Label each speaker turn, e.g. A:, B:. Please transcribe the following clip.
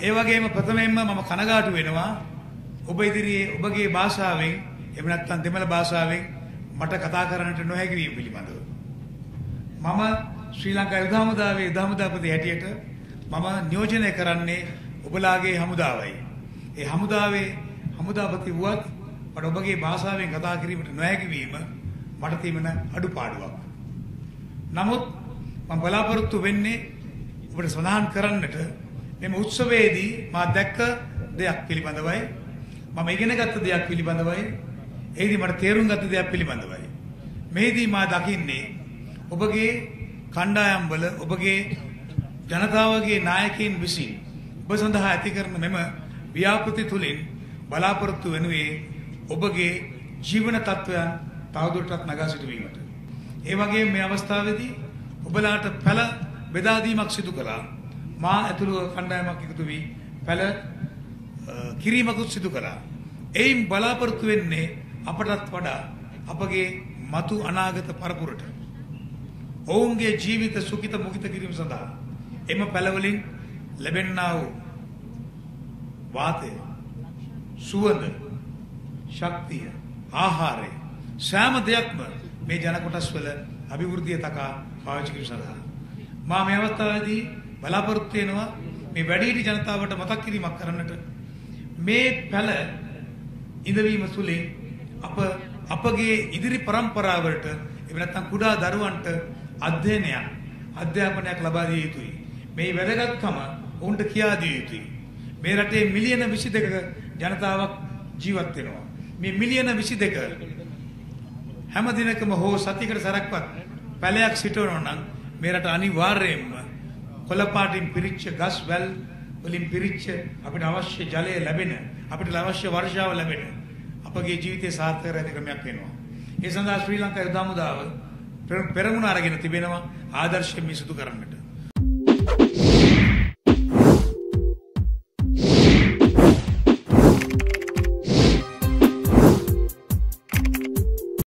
A: ඒ වගේම ප්‍රථමයෙන්ම මම කනගාටු වෙනවා ඔබ ඉදිරියේ ඔබගේ භාෂාවෙන් එහෙම නැත්නම් දෙමළ භාෂාවෙන් මට කතා කරන්නට නොහැකි වීම පිළිබඳව. මම ශ්‍රී ලංකා යුද හමුදාවේ යුද හමුදාපති හැටියට මම නියෝජනය කරන්නේ ඔබලාගේ හමුදාවයි. ඒ හමුදාවේ හමුදාපති වුවත් මට ඔබගේ භාෂාවෙන් කතා කිරීමට නොහැකි වීම මට තිබෙන අඩුපාඩුවක්. නමුත් මම බලාපොරොත්තු වෙන්නේ ඔබට සඳහන් කරන්නට මෙම උත්සවයේදී මා දැක්ක දෙයක් පිළිබඳවයි මම ඉගෙන ගත්ත දෙයක් පිළිබඳවයි එහිදී මට තේරුම් ගත්ත දෙයක් පිළිබඳවයි. මෙහිදී මා දකින්නේ ඔබගේ කණ්ඩායම්වල ඔබගේ ජනතාවගේ නායකයින් විසින් ඔබ සඳහා ඇති කරන මෙම ව්‍යාපෘති තුලින් බලාපොරොත්තු වෙනුවේ ඔබගේ ජීවන තත්ත්වයන් තවදුරටත් නගා සිටුවීමට. ඒ වගේම මේ අවස්ථාවේදී ඔබලාට පැල බෙදා දීමක් සිදු කළා. මා ඇතුළු කණ්ඩායමක් එකතු වී පැල කිරීමකුත් සිදු කළා. එයින් බලාපොරොත්තු වෙන්නේ අපටත් වඩා අපගේ මතු අනාගත පරපුරට ඔවුන්ගේ ජීවිත සුඛිත මුඛිත කිරීම සඳහා එම පැලවලින් ලැබෙන්නා වූ වාතය සුවඳ ශක්තිය ආහාරය සෑම දෙයක්ම මේ ජන කොටස් වල අභිවෘද්ධිය තකා පාවිච්චි කිරීම සඳහා මා මේ අවස්ථාවේදී බලාපොරොත්තු වෙනවා මේ වැඩිහිටි ජනතාවට මතක් කිරීමක් කරන්නට මේ පැල ඉඳවීම තුළින් අප අපගේ ඉදිරි પરම්පරාවලට එහෙම නැත්නම් කුඩා දරුවන්ට අධ්‍යයනයක් අධ්‍යාපනයක් ලබා දිය යුතුයි. මේ වැදගත්කම ඔවුන්ට කියා දිය යුතුයි. මේ රටේ මිලියන 22ක ජනතාවක් ජීවත් වෙනවා. මේ මිලියන 22 හැම දිනකම හෝ සතියකට සැරක්වත් පැලයක් සිටවනවා නම් මේ රට අනිවාර්යයෙන්ම කොළපාටින් පිරිච්ච ගස් වැල් වලින් පිරිච්ච අපිට අවශ්‍ය ජලය ලැබෙන අපිට අවශ්‍ය වර්ෂාව ලැබෙන අපගේ ජීවිතය සාර්ථක කර ඇති ක්‍රමයක් වෙනවා. ඒ සඳහා ශ්‍රී ලංකා යුද හමුදාව පෙරමුණ අරගෙන තිබෙනවා ආදර්ශයෙන් මේ සිදු කරන්නට.